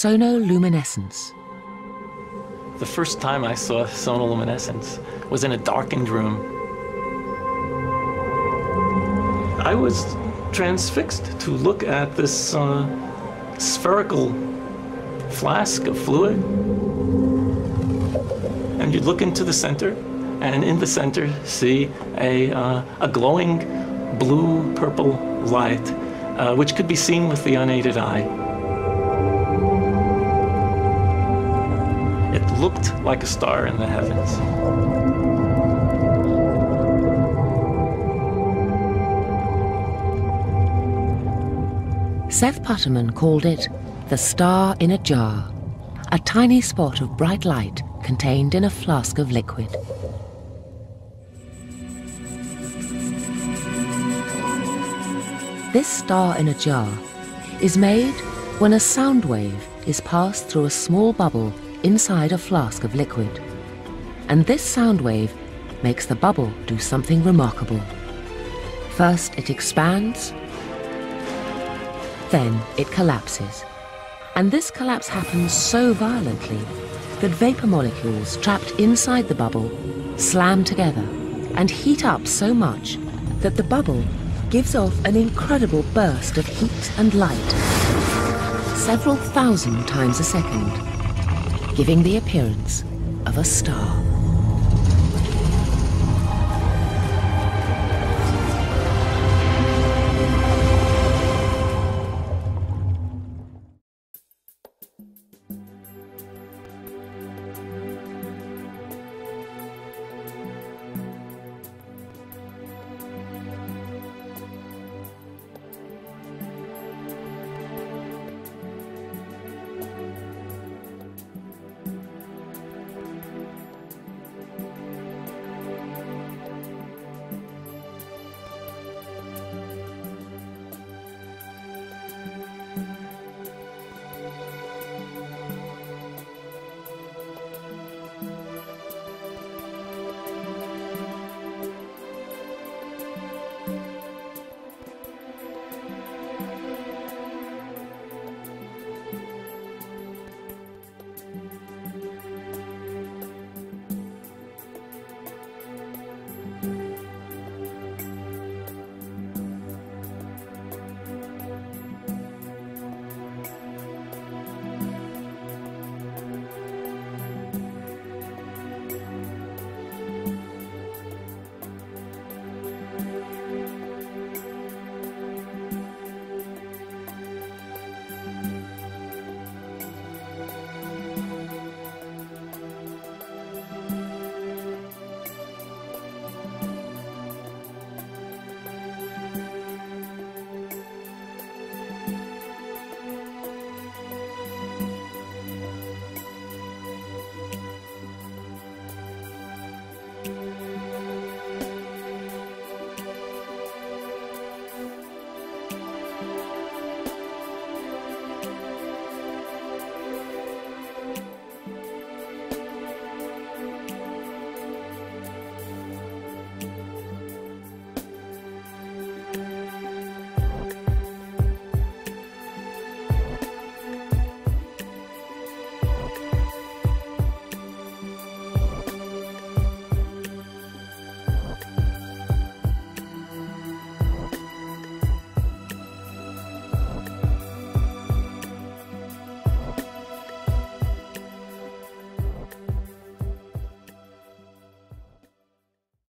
sonoluminescence. The first time I saw sonoluminescence was in a darkened room. I was transfixed to look at this uh, spherical flask of fluid. And you'd look into the center, and in the center, see a, uh, a glowing blue purple light, uh, which could be seen with the unaided eye. It looked like a star in the heavens. Seth Putterman called it the star in a jar, a tiny spot of bright light contained in a flask of liquid. This star in a jar is made when a sound wave is passed through a small bubble inside a flask of liquid. And this sound wave makes the bubble do something remarkable. First it expands, then it collapses. And this collapse happens so violently that vapor molecules trapped inside the bubble slam together and heat up so much that the bubble gives off an incredible burst of heat and light, several thousand times a second, giving the appearance of a star. Bye.